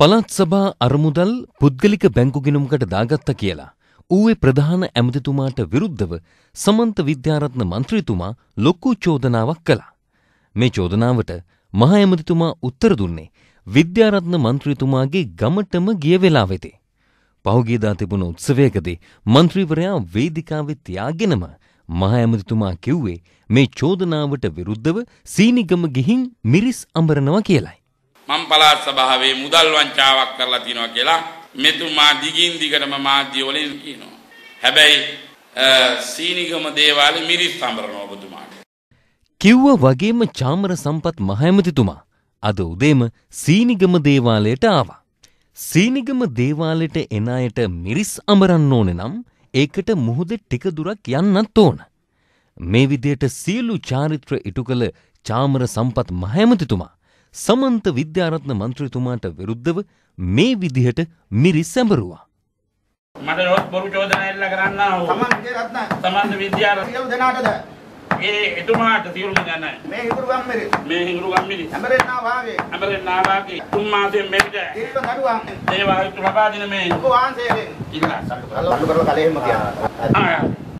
පළත් සභා අරමුදල් පුද්ගලික බැංකු ගිණුමකට දාගත්ත කියලා ඌවේ ප්‍රධාන ඇමතිතුමාට විරුද්ධව සමන්ත විද්‍යාරත්න මන්ත්‍රීතුමා ලොකු චෝදනාවක් කළා. මේ චෝදනාවට මහ ඇමතිතුමා උත්තර දුන්නේ විද්‍යාරත්න මන්ත්‍රීතුමාගේ ගමටම ගිය වෙලාවෙතේ. පහුගියදා තිබුණ උත්සවයකදී මන්ත්‍රීවරයා වේදිකාවේ තියාගෙනම මහ ඇමතිතුමා කිව්වේ මේ චෝදනාවට විරුද්ධව සීනිගම ගිහින් මිරිස් අඹරනවා කියලයි. මම පළාත් සභාවේ මුදල් වංචාවක් කරලා තිනවා කියලා මෙතුමා දිගින් දිගටම මාධ්‍ය වලින් කියනවා. හැබැයි සීනිගම දේවාලේ මිරිස් අඹරනවා ඔබතුමාට. කිව්ව වගේම චාමර සම්පත් මහ ඇමතිතුමා අද උදේම සීනිගම දේවාලයට ආවා. සීනිගම දේවාලෙට එන අයට මිරිස් අමරන්න ඕනෙ නම් ඒකට මුහුදේ ටික දුරක් යන්නත් ඕන. මේ විදියට සියලු චාරිත්‍ර ඉටු කළ චාමර සම්පත් මහැමතිතුමා සමන්ත විද්‍යාරත්න මන්ත්‍රීතුමාට විරුද්ධව මේ විදිහට මිරිස් සැඹරුවා. මට රොත් බොරු චෝදනා එල්ල කරන්න විජේරත්න සමන්ත විද්‍යාර සියලු දෙනාටද? ඒ එතුමාට සියලු දෙනා මේ හිඟුරු ගම්මිරි මේ හිඟුරු ගම්මිලි ඇඹරෙන්නා වාගේ. අමරෙන් නාවාගේ තුන් මාසයෙන් මෙවිට කිරිව නඩුවන් ඒ වායුතු ලබා දෙන මේ ඔබ වහන්සේගෙන් ඉල්ලා. අල්ලු කරලා කලෙහෙම කියනවා ආ